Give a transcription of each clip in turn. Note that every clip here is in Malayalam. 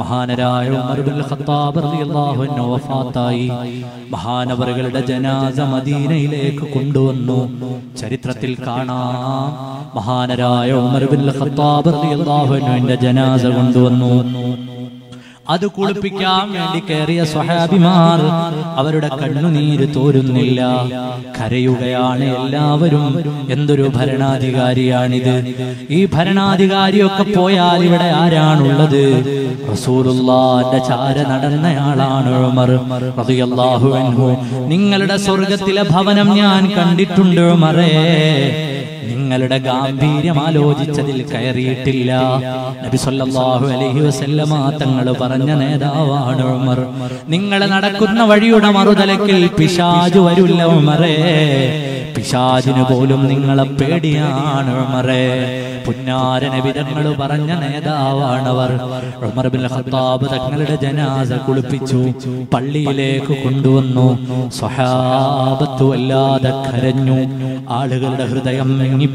മഹാനരായ ഖത്താബ് റളിയല്ലാഹു അൻഹു മഹാനവറുകളുടെ ജനാസ മദീനയിലേക്ക് കൊണ്ടുവന്നു. ചരിത്രത്തിൽ കാണാം. മഹാനരായ ഉമർ ബിൻ ഖത്താബ് റളിയല്ലാഹു ജനാസ കൊണ്ടുവന്നു. അത് കുളിപ്പിക്കാൻ വേണ്ടി കയറിയ സ്വഹാബിമാർ അവരുടെ കണ്ണുനീര് തോരുന്നില്ല. കരയുകയാണ് എല്ലാവരും. എന്തൊരു ഭരണാധികാരിയാണിത്. ഈ ഭരണാധികാരിയൊക്കെ പോയാൽ ഇവിടെ ആരാണുള്ളത്? റസൂലുള്ളാന്റെ ചാര നടന്നയാളാണ് ഉമർ. റളിയല്ലാഹു അൻഹു. നിങ്ങളുടെ സ്വർഗത്തിലെ ഭവനം ഞാൻ കണ്ടിട്ടുണ്ട് ഉമറേ. നിങ്ങളുടെ ഗാംഭീര്യം ആലോചിച്ചതിൽ കയറിയിട്ടില്ല. നബി സല്ലല്ലാഹു അലൈഹി വസല്ലമ തങ്ങൾ പറഞ്ഞ നേതാവാണ് ഉമർ. നിങ്ങൾ നടക്കുന്ന വഴിയുടെ മറുതലക്കിൽ പിശാജ് വരില്ല ഉമറേ. പിശാജിന് പോലും നിങ്ങളെ പേടിയാണ് ഉമറേ. പുന്നാര നബിതങ്ങൾ പറഞ്ഞ നേതാവാണവർ. ഉമർ ബിൻ ഖത്താബ് തങ്ങളുടെ ജനാസ കുളിപ്പിച്ചു പള്ളിയിലേക്ക് കൊണ്ടുവന്നു. സ്വഹാബത്തു വല്ലാതെ കരഞ്ഞു. ആളുകളുടെ ഹൃദയം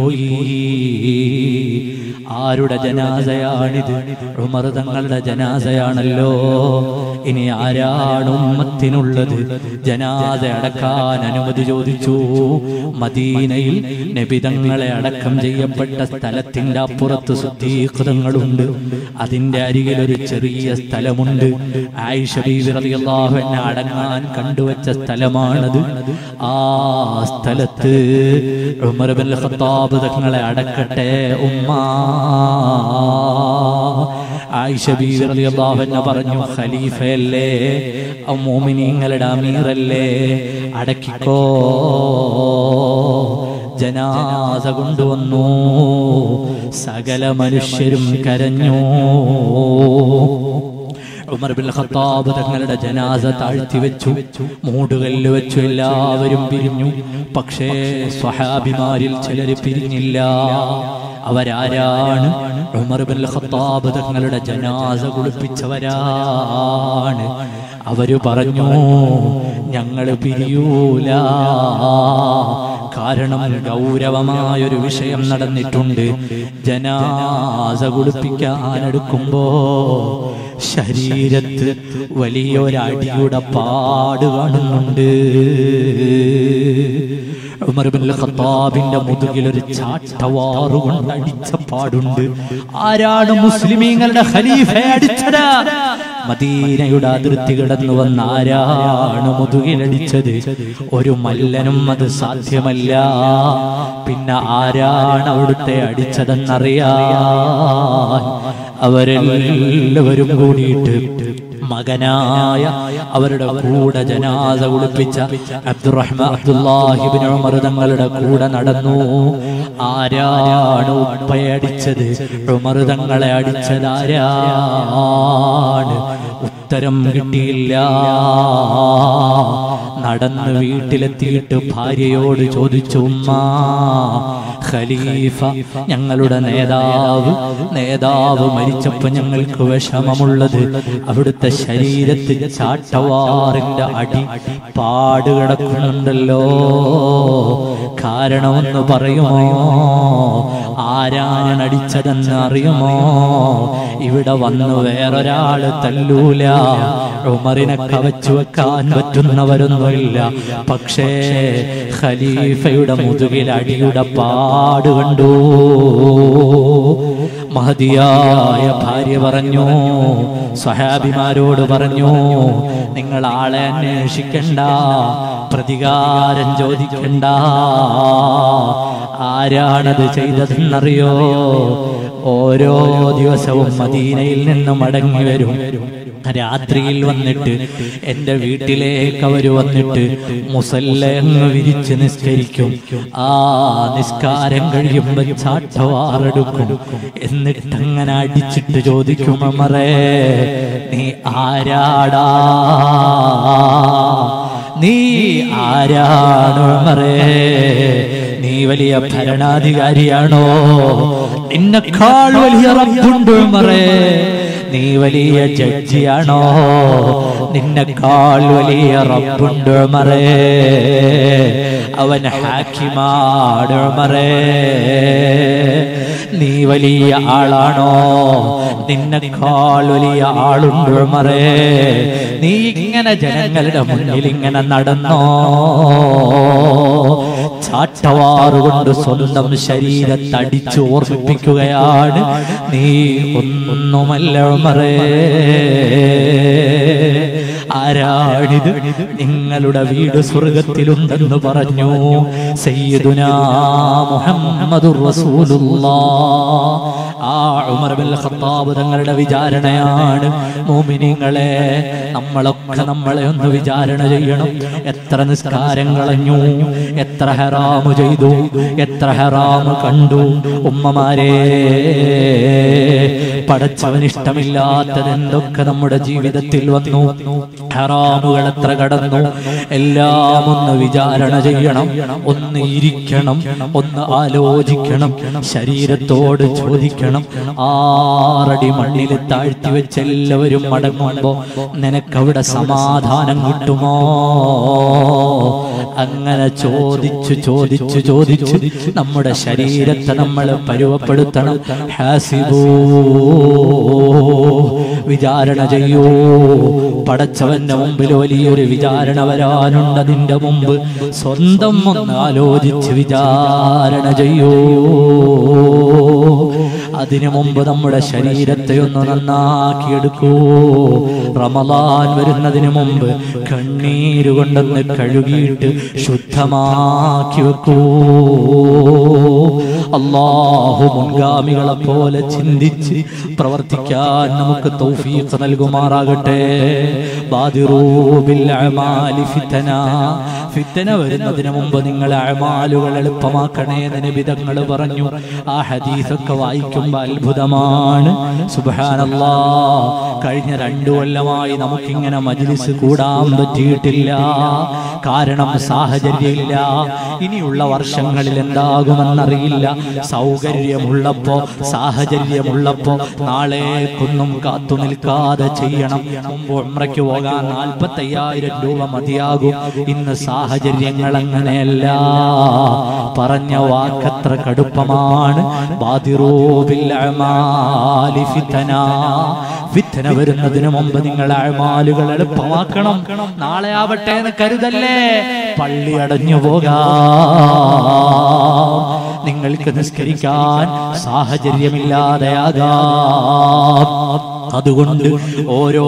മെങ്ങിപ്പോയി ആരുടെ ജനാസയാണിത്? ഉമർ തങ്ങളുടെ ജനാസയാണല്ലോ. ഇനി ആരാണ് ഉമ്മത്തിനുള്ളത്? ജനാസ അടക്കാൻ അനുമതി ചോദിച്ചു. മദീനയിൽ നബിതങ്ങളെ അടക്കം ചെയ്യപ്പെട്ട സ്ഥലത്തിന്റെ അപ്പുറത്ത് ശുദ്ധീകൃതങ്ങളുണ്ട് അതിന്റെ അരികിൽ ഒരു ചെറിയ സ്ഥലമുണ്ട്. ആയിഷ അടങ്ങാൻ കണ്ടുവച്ച സ്ഥലമാണത്. ആ സ്ഥലത്ത് ഉമർ ബിൻ തങ്ങളെ അടക്കട്ടെ ഉമ്മ. പറഞ്ഞു ഖലീഫയല്ലേ ആ അമീറല്ലേ അടക്കിക്കോ. ജനാസ കൊണ്ടുവന്നു സകല മനുഷ്യരും കരഞ്ഞു. ഉമർ ബിൻ ഖത്താബ് തങ്ങളുടെ ജനാസ താഴ്ത്തി വെച്ചു മൂടുകല്ല് വെച്ചു എല്ലാവരും പിരിഞ്ഞു. പക്ഷേ സ്വഹാബിമാരിൽ ചിലർ പിരിഞ്ഞില്ല. അവരാരാണ്? ഉമർ ബിൻ ഖത്താബ് തങ്ങളുടെ ജനാസ കുളിപ്പിച്ചവരാണ്. അവർ പറഞ്ഞു ഞങ്ങൾ പിരിയൂല. കാരണം ഗൗരവമായൊരു വിഷയം നടന്നിട്ടുണ്ട്. ജനാസ കുളിപ്പിക്കാനെടുക്കുമ്പോ ശരീരത്ത് വലിയൊരടിയുടെ പാട് കാണുന്നുണ്ട്. ഖത്താബിന്റെ മുതുകിൽ ഒരു ചാട്ടവാറു കൊണ്ട് അടിച്ച പാടുണ്ട്. ആരാണ് മുസ്ലിമീങ്ങളുടെ ഖലീഫ അടിച്ചത്? മദീനയുടെ അതിർത്തി കിടന്നു വന്ന ആരാണ് മുതുകിലടിച്ചത് ഒരു മല്ലനും അത് സാധ്യമല്ല. പിന്നെ ആരാണ് അവിടുത്തെ അടിച്ചതെന്നറിയാൻ അവരെല്ലാവരും കൂടിയിട്ട് മകനായ അവരുടെ കൂടെ ജനാസ കുളിപ്പിച്ച അബ്ദുറഹ്മാൻ അബ്ദുല്ലാഹിബിൻ ഉമർ തങ്ങളുടെ കൂടെ നടന്നു. ആരാണ് ഉപ്പയടിച്ചത് ഉമർ തങ്ങളെ അടിച്ചത് ആരാണ്? ഉത്തരം കിട്ടിയില്ല. നടന്ന് വീട്ടിലെത്തിയിട്ട് ഭാര്യയോട് ചോദിച്ചു ഖലീഫ ഞങ്ങളുടെ നേതാവ് നേതാവ് മരിച്ചപ്പോ ഞങ്ങൾക്ക് വിഷമമുള്ളത്. അവിടുത്തെ ശരീരത്തിൽ ചാട്ടവാറിന്റെ അടി പാട് കിടക്കുന്നുണ്ടല്ലോ. കാരണമെന്ന് പറയുമോ? ആരാണ് അടിച്ചതെന്ന് അറിയുമോ? ഇവിടെ വന്നു വേറൊരാൾ തല്ലൂല. ഉമറിനെ കവച്ചു വെക്കാൻ പറ്റുന്നവരൊന്നുമില്ല പക്ഷേ ഖലീഫയുടെ മുതുകിൽ അടിയുടെ പാട് കണ്ടു. മഹതിയായ ഭാര്യ പറഞ്ഞു സഹാബിമാരോട് പറഞ്ഞു നിങ്ങൾ ആളെ അന്വേഷിക്കണ്ട പ്രതികാരം ചോദിക്കണ്ട. ആരാണത് ചെയ്തതെന്നറിയോ? ഓരോ ദിവസവും മദീനയിൽ നിന്ന് മടങ്ങി വരും. രാത്രിയിൽ വന്നിട്ട് എന്റെ വീട്ടിലേക്ക് അവർ വന്നിട്ട് മുസല്ലങ്ങ് വിരിച്ച് നിസ്കരിക്കും. ആ നിസ്കാരം കഴിയുമ്പോ ചാട്ടവാറെടുക്കും എന്നിട്ട് അങ്ങനെ അടിച്ചിട്ട് ചോദിക്കും അമറേ നീ ആരാടാ? നീ ആരാണ് അമറേ? നീ വലിയ ഭരണാധികാരിയാണോ? നിന്നെക്കാൾ വലിയ റബ്ബുണ്ട് ഉമറേ നീ വലിയ ജഡ്ജിയാണോ? നിന്നെക്കാൾ വലിയ റബ്ബുണ്ട് മറേ അവൻ ഹാക്കിമാട് മറേ നീ വലിയ ആളാണോ? നിന്നെക്കാൾ വലിയ ആളുണ്ട് മറേ നീ ഇങ്ങനെ ജനങ്ങളുടെ മുന്നിൽ ഇങ്ങനെ നടന്നോ? ചാട്ടവാറുകൊണ്ട് സ്വന്തം ശരീരത്തടിച്ചു ഓർമ്മിപ്പിക്കുകയാണ്. നീ ഒന്നുമല്ല ആരാണിത്? നിങ്ങളുടെ വീട് സ്വർഗത്തിലുണ്ടെന്ന് പറഞ്ഞു. സയ്യിദുനാ ആ ഉമർ ഖത്താബ് തങ്ങളുടെ വിചാരണയാണ്. മോമിനിങ്ങളെ നമ്മളൊക്കെ നമ്മളെ ഒന്ന് വിചാരണ ചെയ്യണം. എത്ര നിസ്കാരം കളഞ്ഞു എത്ര ഹറാമ് ചെയ്തു. എത്ര ഹറാമ് കണ്ടു ഉമ്മമാരെ. പഠിച്ചവൻ ഇഷ്ടമില്ലാത്തത് എന്തൊക്കെ നമ്മുടെ ജീവിതത്തിൽ വന്നു. ഹറാമുകൾ എത്ര കടന്നു. എല്ലാം ഒന്ന് വിചാരണ ചെയ്യണം ഒന്ന് ഇരിക്കണം ഒന്ന് ആലോചിക്കണം ശരീരത്തോട് ചോദിക്കണം. ആറടി മണ്ണിൽ താഴ്ത്തി വെച്ച് എല്ലാവരും മടങ്ങുമ്പോ നിനക്കവിടെ സമാധാനം കിട്ടുമോ? അങ്ങനെ ചോദിച്ചു ചോദിച്ചു ചോദിച്ചു നമ്മുടെ ശരീരത്തെ നമ്മൾ പരുവപ്പെടുത്തണം. ഹാസിബൂ വിചാരണ ചെയ്യൂ. പടച്ചവന്റെ മുമ്പിൽ വലിയൊരു വിചാരണ വരാനുണ്ട് അതിന്റെ മുമ്പ്. സ്വന്തം ഒന്ന് ആലോചിച്ച് വിചാരണ ചെയ്യൂ. അതിനു മുമ്പ് നമ്മുടെ ശരീരത്തെ ഒന്ന് നന്നാക്കിയെടുക്കൂ. റമലാൻ വരുന്നതിന് മുമ്പ് കണ്ണീരുകൊണ്ടൊന്ന് കഴുകിയിട്ട് ശുദ്ധമാക്കി വെക്കൂ. അള്ളാഹു മുൻഗാമികളെ പോലെ ചിന്തിച്ച് പ്രവർത്തിക്കാൻ നമുക്ക് തൗഫീഖ് നൽകുമാറാകട്ടെ. ഫിത്തന. വരുന്നതിന് മുമ്പ് നിങ്ങൾ അഴമാലുകൾ എളുപ്പമാക്കണേ നബിതങ്ങൾ പറഞ്ഞു. ആ ഹദീസൊക്കെ വായിക്കുമ്പോൾ അത്ഭുതമാണ്. സുബാനല്ലാ കഴിഞ്ഞ രണ്ടു കൊല്ലമായി നമുക്കിങ്ങനെ മജ്ലിസ് കൂടാൻ പറ്റിയിട്ടില്ല. കാരണം സാഹചര്യമില്ല. ഇനിയുള്ള വർഷങ്ങളിൽ എന്താകുമെന്നറിയില്ല. സൗകര്യമുള്ളപ്പോ സാഹചര്യമുള്ളപ്പോ നാളേക്കൊന്നും കാത്തു നിൽക്കാതെ ചെയ്യണം. മുമ്പ് ഉമ്രയ്ക്ക് പോകാൻ നാൽപ്പത്തയ്യായിരം രൂപ മതിയാകും. ഇന്ന് സാഹചര്യങ്ങൾ അങ്ങനെയല്ല. പറഞ്ഞ വാക്കത്ര കടുപ്പമാണ്. അമാലി ഫിത്തന. വരുന്നതിന് മുമ്പ് നിങ്ങൾ അഴമാലുകൾ എളുപ്പമാക്കണം. നാളെ ആവട്ടെ എന്ന് കരുതല്ലേ? പള്ളി അടഞ്ഞു പോകാ. നിങ്ങൾക്ക് നിസ്കരിക്കാൻ സാഹചര്യമില്ലാതെയാകാം. അതുകൊണ്ട് ഓരോ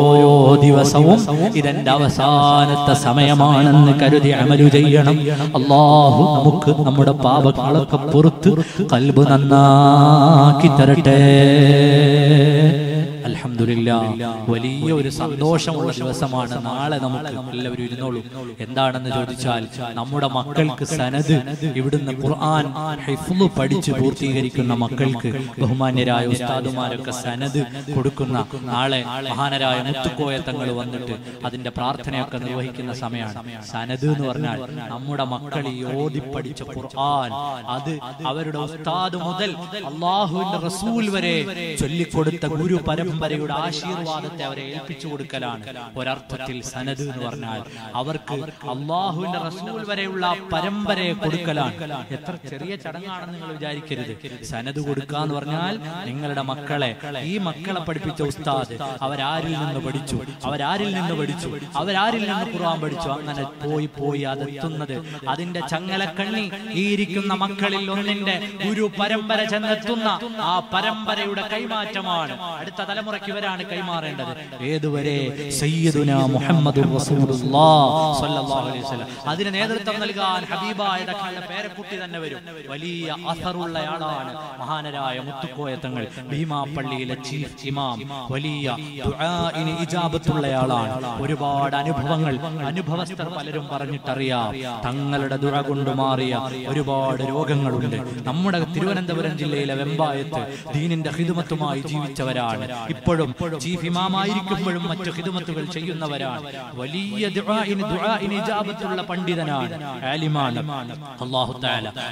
ദിവസവും ഇതെന്റെ അവസാനത്തെ സമയമാണെന്ന് കരുതി അമലു ചെയ്യണം. അള്ളാഹു നമുക്ക് നമ്മുടെ പാപങ്ങളൊക്കെ പുറത്ത് കൽബ് നന്നാക്കി തരട്ടെ. അൽഹംദുലില്ല വലിയ ഒരു സന്തോഷമുള്ള ദിവസമാണ് നാളെ നമുക്ക് എല്ലാവരും ഇരുന്നോളൂ. എന്താണെന്ന് ചോദിച്ചാൽ നമ്മുടെ മക്കൾക്ക് സനത് ഇവിടുന്ന് ഖുർആൻ ഹിഫ്ള് പഠിച്ച് പൂർത്തീകരിക്കുന്ന മക്കൾക്ക് ബഹുമാന്യരായ ഉസ്താദുമാരൊക്കെ സനത് കൊടുക്കുന്ന നാളെ മഹാനരായ മുത്തുക്കോയ തങ്ങൾ വന്നിട്ട് അതിന്റെ പ്രാർത്ഥനയൊക്കെ നിർവഹിക്കുന്ന സമയമാണ്. സനത് എന്ന് പറഞ്ഞാൽ നമ്മുടെ മക്കൾ ഈ ഓതി പഠിച്ച ഖുർആൻ അത് അവരുടെ ഉസ്താദ് മുതൽ അള്ളാഹുവിന്റെ റസൂൽ വരെ ചൊല്ലിക്കൊടുത്ത ഗുരു പരമ്പരയുടെ ആശീർവാദത്തെ അവരെ ഏൽപ്പിച്ചു കൊടുക്കലാണ്. ഒരർത്ഥത്തിൽ സനദ് എന്ന് പറഞ്ഞാൽ അവർക്ക് അള്ളാഹുവിന്റെ റസൂൽ വരെയുള്ള പരമ്പരയെ കൊടുക്കലാണ്. എത്ര ചെറിയ ചടങ്ങാണെന്ന് നിങ്ങൾ വിചാരിക്കരുത്. സനദ് കൊടുക്കുക എന്ന് പറഞ്ഞാൽ നിങ്ങളുടെ മക്കളെ ഈ മക്കളെ പഠിപ്പിച്ച ഉസ്താദ് അവരാരിൽ നിന്ന് പഠിച്ചു അവരാരിൽ നിന്ന് പഠിച്ചു അവരാരിൽ നിന്ന് ഖുർആൻ പഠിച്ചു. അങ്ങനെ പോയി പോയി അതെത്തുന്നത് അതിന്റെ ചങ്ങലക്കണ്ണി ഈ ഇരിക്കുന്ന മക്കളിൽ ഒന്നിന്റെ ഗുരു പരമ്പര ചെന്നെത്തുന്ന ആ പരമ്പരയുടെ കൈമാറ്റമാണ്. അടുത്ത തലമുറയ്ക്ക് ഇവരാണ് കൈമാറേണ്ടത്. ഏതുവരെ? സയ്യിദുന മുഹമ്മദ് അതിന് നേതൃത്വം നൽകാൻ ഹബീബായ പേരക്കുട്ടി തന്നെ വരും. വലിയ അസറുള്ളയാളാണ് മഹാനരായ മുത്തുക്കോയത്തങ്ങൾ ഭീമാപ്പള്ളിയിലെ ചീഫ് ഇമാം. വലിയ ഇജാബത്തുള്ള ഇജാബത്തുള്ളയാളാണ്. ഒരുപാട് അനുഭവങ്ങൾ. അനുഭവസ്ഥർ പലരും പറഞ്ഞിട്ടറിയാം. തങ്ങളുടെ ദുഴ കൊണ്ട് മാറിയ ഒരുപാട് രോഗങ്ങളുണ്ട്. നമ്മുടെ തിരുവനന്തപുരം ജില്ലയിലെ വെമ്പായത്ത് ദീനിന്റെ ഹിതുമത്തുമായി ജീവിച്ചവരാണ്. ഇപ്പോഴും ഇപ്പോഴും ചീഫ് ഇമാമായിരിക്കുമ്പോഴും മറ്റു ഹിദമത്തുകൾ ചെയ്യുന്നവരാണ്. വലിയ ഇജാബത്തുള്ള പണ്ഡിതനാണ്. ആലിമാണ്.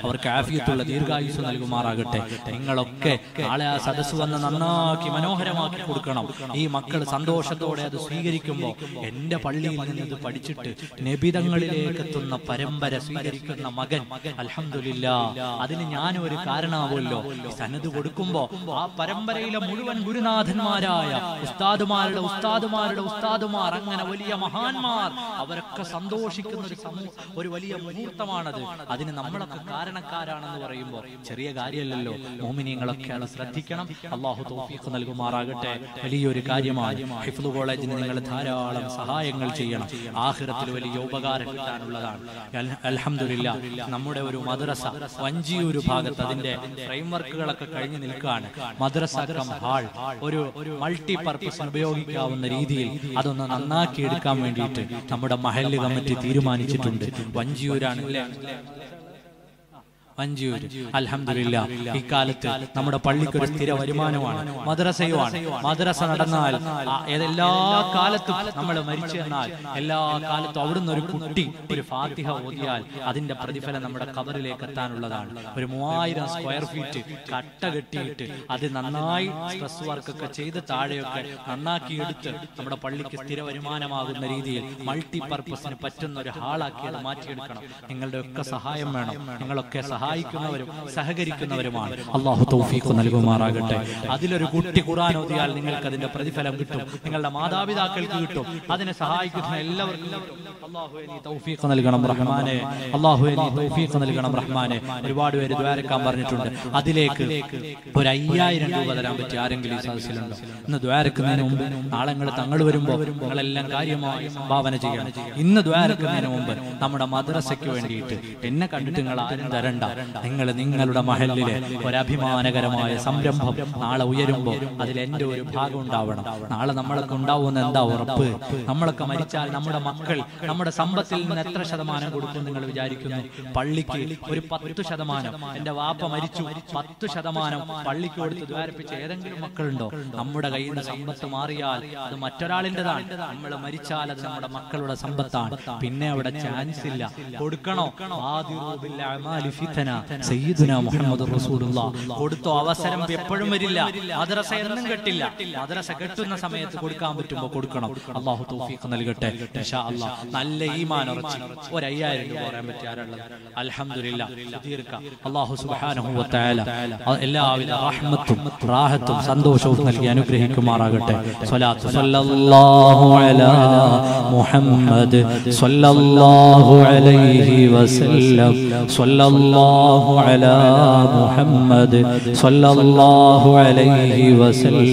അവർക്ക് ആഫിയത്തുള്ള ദീർഘായുസ് നൽകുമാറാകട്ടെ. നിങ്ങളൊക്കെ നാളെ ആ സദസ് വന്ന് നന്നാക്കി മനോഹരമാക്കി കൊടുക്കണം. ഈ മക്കൾ സന്തോഷത്തോടെ അത് സ്വീകരിക്കുമ്പോൾ എന്റെ പള്ളിയിൽ നിന്ന് ഇത് പഠിച്ചിട്ട് നബിതങ്ങളിലേക്ക് എത്തുന്ന പരമ്പര സ്വീകരിക്കുന്ന മകൻ. അലഹമില്ല അതിന് ഞാനും ഒരു കാരണമാവുമല്ലോ. സനത് കൊടുക്കുമ്പോ ആ പരമ്പരയിലെ മുഴുവൻ ഗുരുനാഥന്മാരായ ഉസ്താദുമാരുടെ ഉസ്താദുമാരുടെ ഉസ്താദുമാർ അങ്ങനെ വലിയ മഹാന്മാർ അവരൊക്കെ സന്തോഷിക്കുന്ന ഒരു സമൂഹം ഒരു വലിയ മുഹൂർത്തമാണത്. അതിന് നമ്മളൊക്കെ കാരണക്കാരാണെന്ന് പറയുമ്പോൾ ചെറിയ കാര്യമല്ലല്ലോ. മോമിനിയങ്ങളൊക്കെ അത് ശ്രദ്ധിക്കണം. അള്ളാഹു തൗഫീഖ് നൽകുമാറാകട്ടെ. വലിയൊരു കാര്യമാണ് ഹിഫ്ലു കോളേജിന് നിങ്ങൾ ധാരാളം സഹായങ്ങൾ ചെയ്യണം. ആഹ്റത്തിൽ വലിയ ഉപകാരം കിട്ടാനുള്ളതാണ്. അലഹമില്ല നമ്മുടെ ഒരു മദ്രസ വഞ്ചിയൂർ ഭാഗത്ത് അതിന്റെ ഫ്രെയിം വർക്കുകളൊക്കെ കഴിഞ്ഞു നിൽക്കുകയാണ്. മദ്രസ കം ഹാൾ ഒരു മൾട്ടി പർപ്പസ് ഉപയോഗിക്കാവുന്ന രീതിയിൽ അതൊന്ന് നന്നാക്കി എടുക്കാൻ വേണ്ടിയിട്ട് നമ്മുടെ മഹല്ല് കമ്മിറ്റി തീരുമാനിച്ചിട്ടുണ്ട്. വഞ്ചിയൂരാണ്. അല്ലേ വഞ്ചിയൂര് അൽഹംദുലില്ല. ഇക്കാലത്ത് നമ്മുടെ പള്ളിക്ക് ഒരു സ്ഥിര വരുമാനമാണ് മദ്രസയുമാണ്. മദ്രസ നടന്നാൽ എല്ലാ കാലത്തും നമ്മൾ മരിച്ചു എന്നാൽ എല്ലാ കാലത്തും അവിടുന്ന് ഒരു കുട്ടി ഒരു ഫാത്തിഹ ഓതിയാൽ അതിന്റെ പ്രതിഫലം നമ്മുടെ കബറിലേക്ക് എത്താനുള്ളതാണ്. ഒരു മൂവായിരം സ്ക്വയർ ഫീറ്റ് കട്ട കെട്ടിയിട്ട് അത് നന്നായി സ്ട്രെസ് വർക്കൊക്കെ ചെയ്ത് താഴെയൊക്കെ നന്നാക്കിയെടുത്ത് നമ്മുടെ പള്ളിക്ക് സ്ഥിര വരുമാനമാകുന്ന രീതിയിൽ മൾട്ടി പർപ്പസിന് പറ്റുന്ന ഒരു ഹാളാക്കി അത് മാറ്റിയെടുക്കണം. നിങ്ങളുടെ ഒക്കെ സഹായം വേണം. നിങ്ങളൊക്കെ സഹായിക്കുന്നവരും സഹകരിക്കുന്നവരുമാണ്. അള്ളാഹു തൗഫീഖ് നൽകുമാറാകട്ടെ. അതിലൊരു കുട്ടി ഖുർആൻ ഓതിയാൽ നിങ്ങൾക്ക് അതിന്റെ പ്രതിഫലം കിട്ടും. നിങ്ങളുടെ മാതാപിതാക്കൾക്ക് കിട്ടും. അതിനെ സഹായിക്കുന്ന എല്ലാവർക്കും തൗഫീഖ് നൽകണം റഹ്മാനെ. അള്ളാഹുവേ നീ തൗഫീഖ് നൽകണം റഹ്മാനെ. ഒരുപാട് പേര് ദ്വാരക്കാൻ പറഞ്ഞിട്ടുണ്ട്. അതിലേക്ക് ഒരു അയ്യായിരം രൂപ തരാൻ പറ്റി ആരെങ്കിലും ഈ സദസ്സിലുണ്ടോ ഇന്ന് ദ്വാരക്കുന്നതിന് മുമ്പ് നാളെ നിങ്ങൾ തങ്ങൾ വരുമ്പോൾ നിങ്ങളെല്ലാം കാര്യമായി സംഭാവന ചെയ്യണം. ഇന്ന് ദ്വാരക്കുന്നതിന് മുമ്പ് നമ്മുടെ മദ്രസയ്ക്ക് വേണ്ടിയിട്ട് എന്നെ കണ്ടിട്ട് നിങ്ങൾ ആരും തരണ്ട. നിങ്ങൾ നിങ്ങളുടെ മഹലിലെ ഒരഭിമാനകരമായ സംരംഭം നാളെ ഉയരുമ്പോൾ അതിൽ എന്റെ ഒരു ഭാഗം ഉണ്ടാവണം. നാളെ നമ്മളൊക്കെ ഉണ്ടാവുമെന്ന് എന്താ ഉറപ്പ്? നമ്മളൊക്കെ മരിച്ചാൽ നമ്മുടെ മക്കൾ നമ്മുടെ സമ്പത്തിൽ നിന്ന് എത്ര ശതമാനം കൊടുക്കും നിങ്ങൾ വിചാരിക്കുന്നു? പള്ളിക്ക് ഒരു പത്ത് ശതമാനം. എന്റെ വാപ്പ മരിച്ചു. പത്ത് ശതമാനം. പള്ളിക്ക് കൊടുത്ത് ദ്വാരപ്പിച്ച ഏതെങ്കിലും മക്കളുണ്ടോ? നമ്മുടെ കയ്യിൽ നിന്ന് സമ്പത്ത് മാറിയാൽ അത് മറ്റൊരാളിന്റെതാണ്. നമ്മൾ മരിച്ചാൽ അത് നമ്മുടെ മക്കളുടെ സമ്പത്താണ്. പിന്നെ അവിടെ ചാൻസ് ഇല്ല. കൊടുക്കണോ? മുഹമ്മദ് കൊടുത്തോ അവസരം എപ്പോഴും വരില്ല. മദ്രസ എന്നും കെട്ടില്ല. മദ്രസ കെട്ടുന്ന സമയത്ത് കൊടുക്കാൻ പറ്റുമ്പോ കൊടുക്കണം. അള്ളാഹു തൗഫീഖ് നൽകട്ടെ അല്ലാഹ് നല്ല ഈമാൻ ഉറച്ച് ഒരു അയ്യായിരം രൂപ പറയാൻ പറ്റിയ ആരുള്ളത് അൽഹംദുലില്ലാ തീർക്കാം അള്ളാഹു സുബ്ഹാനഹു വ തആല എല്ലാവിധ റഹ്മത്തും റാഹത്തും സന്തോഷവും നൽകി അനുഗ്രഹിക്കുമാറാകട്ടെ സ്വലാത്ത് സല്ലല്ലാഹു അലാ മുഹമ്മദ് സല്ലല്ലാഹു അലൈഹി വസല്ലം സല്ലല്ലാഹു അലാ മുഹമ്മദ് സല്ലല്ലാഹു അലൈഹി വസല്ലം